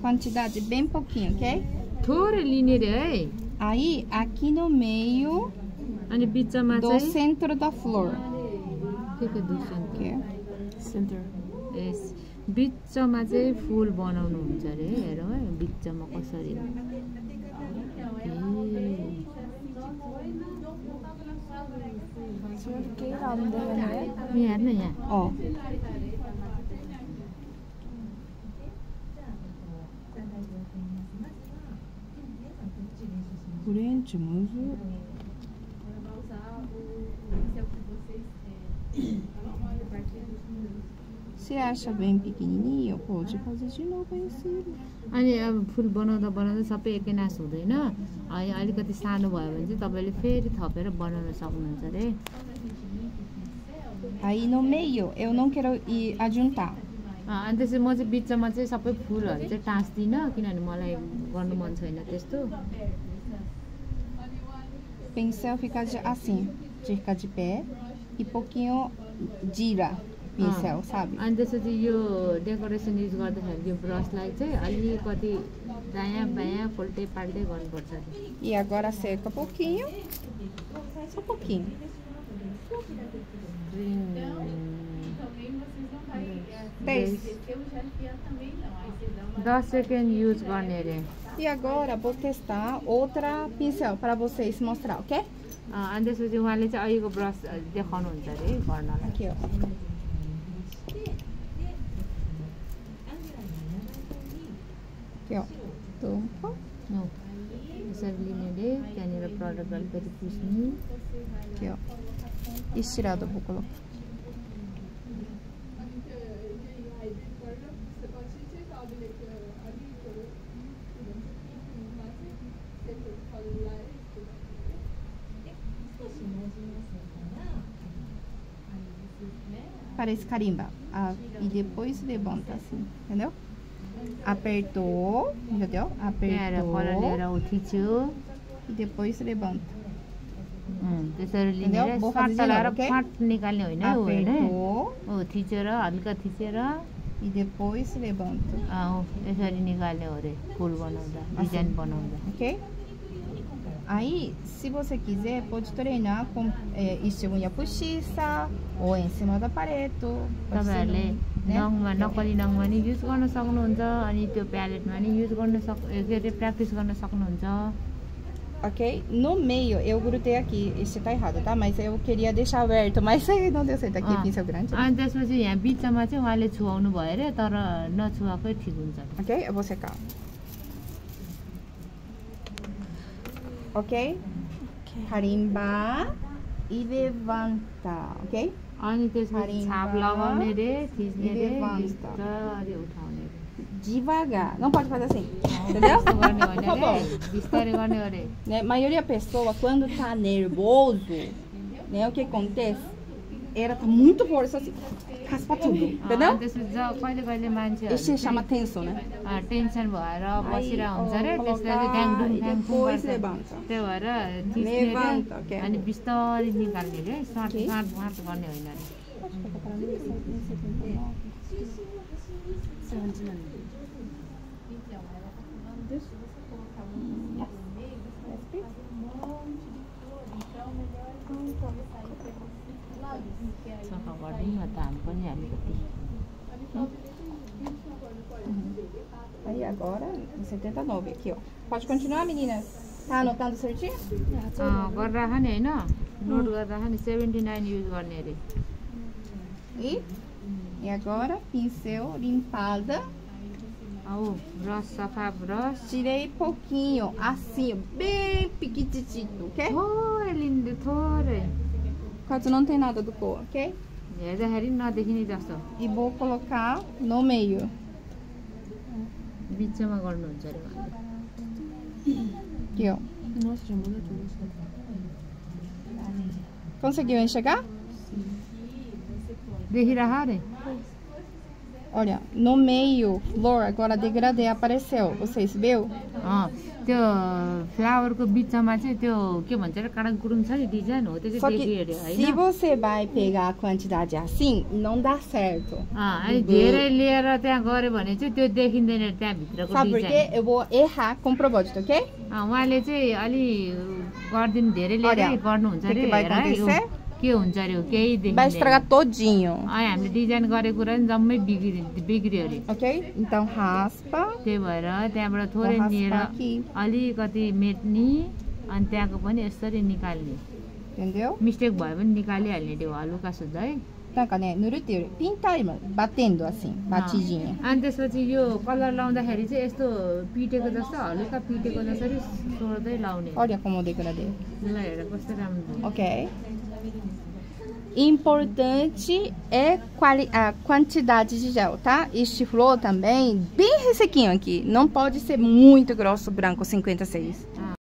Quantidade bem pouquinho, ok? थोरै लिने रे है Aí, aqui no meio अनि बिचमा do चाहिँ centro da flor. के के दुख्छ Aqui. Center. यस बिचमा चाहिँ फुल बनाउनु हुन्छ अरे हेरौँ है बिचमा कसरी अनि अब फुल बनाउँदा बनाउँदा सबै एकैनास हुँदैन अनि अलिकति सानो भयो भने चाहिँ तपाईँले फेरि थपेर बनाउन सक्नुहुन्छ अरे यो एउनौ के री आज त अनि त्यसै म चाहिँ बिचमा चाहिँ सबै फुलहरू चाहिँ टाँसदिनँ किनभने मलाई गर्नु मन छैन त्यस्तो Pincel fica de- assim, fica de pé e pouquinho gira pincel, sabe? अनि त्यसपछि यो डेकोरेसन युज गर्दाखेरि यो ब्रसलाई चाहिँ अलिकति दायाँ बायाँ पोल्टे पाल्टै गर्नुपर्छ अरे E agora seca pouquinho. Só pouquinho. Dez. दस सेकेन्ड युज गर्ने अरे E agora vou testar outra pincel para vocês mostrar, ok? अँ, अनि त्यसपछि उहाँले चाहिँ अहिलेको ब्रस देखाउनुहुन्छ अरे गर्नलाई Aqui, ó. Aqui, ó. Tampa. हो। यसरी लिने अरे त्यहाँनिर प्रडक्ट अलिकति पुस्ने Aqui, ó. Estirado, Parece carimba. Ah, e depois levanta assim, entendeu? Apertou, entendeu? Apertou. E depois levanta. त्यसरी लिएर फाँट चलाएर फाँट निकाल्ने होइन हो थिचेर हल्का थिचेर बनाउँदा डिजाइन बनाउँदा Aí, se você quiser, pode treinar com é, estilo unha postiça ou em cima do aparelho. pode ser तपाईँहरूले no- né? नङमा नक्कली नङमा नि युज गर्न सक्नुहुन्छ अनि त्यो प्यालेटमा नि युज गर्न सक् ए, के अरे प्र्याक्टिस गर्न सक्नुहुन्छ Ok? No meio, eu grudei aqui. Esse tá errado, tá? Mas eu queria deixar aberto, mas aí não deu certo. Aqui, Ah. pincel grande. né? अनि त्यसपछि यहाँ बिचमा चाहिँ उहाँले छुवाउनु भयो अरे तर नछुवाएकै ठिक हुन्छ अरे। Ok? Eu vou secar. Ok? Carimba e levanta, ok? अनि त्यसपछि हरिम्बा, छाप लगाउने रे थिच्ने रे इलेभन्त। बिस्तारै उठाउने रे Devagar. Não pode fazer assim. Entendeu? त्यस्तो गर्ने होइन Tá bom. अरे बिस्तारै गर्ने अरे né? A maioria da pessoa, quando tá nervoso, né? O que acontece? era tá muito forte assim. Tudo, entendeu? Isso chama tenso, né? Tension भएर बसिरहेको हुन्छ अरे त्यही भएर अनि बिस्तारै निकाल्ने अरे गर्ने होइन सफा गरिदिउँ न त हामी पनि अलिकति Aí agora, 79 aqui, ó. Pode continuar, meninas? Tá anotando certinho? अँ, गरेर राख नि होइन नोट गरेर राख नि सेभेन्टी नाइन युज गर्ने अरे E, e agora, pincel limpada. औ ब्रस सफा brush Tirei pouquinho, assim, ó, bem piquititito, ok? थोरै लिँदै थोरै caso não tem nada do cor, ok? E vou colocar no meio. Aqui, ó. Conseguiu enxergar? Sim. De Hirahara? Olha, no meio, flor, agora degradê apareceu. Vocês viu? अँ त्यो फ्लावरको बिचमा चाहिँ त्यो के भन्छ अरे काँडा गुरुङ छ नि डिजाइन हो त्यो चाहिँ você vai pegar a quantidade assim, não dá certo. अनि धेरै लिएर त्यहाँ गऱ्यो भने चाहिँ त्यो देखिँदैन अरे त्यहाँभित्रको Sabe por design quê? Eu vou errar com propósito, ok? उहाँले चाहिँ अलि गरिदिनु धेरै लिएर Olha, गर्नुहुन्छ o que अरे que vai हेर है, ऊ acontecer? के हुन्छ अरे ऊ, केही Vai देखिँदैन estragar todinho, अनि हामीले डिजाइन गरेको कुरा नि जम्मै बिग्रि बिग्रियो अरे ok? Então raspa, त्यही भएर त्यहाँबाट vou थोरै लिएर raspar aqui, अलिकति मेट्ने अनि त्यहाँको पनि यसरी निकाल्ने entendeu? मिस्टेक भयो भने निकालिहाल्ने त्यो हलुका सुझ है なんかね、塗るっていうより、pintar, irmã, batendo assim, batidinha. अनि त्यसपछि यो कलर लाउँदाखेरि चाहिँ यस्तो पिटेको जस्तो हलुका पिटेको जसरी सोर्दै लाउने Olha como degradê, ल हेर कस्तो राम्रो भयो। ok? Importante é a quantidade de gel, tá? Este flor também, bem ressequinho aqui. Não pode ser muito grosso, branco 56. Uh,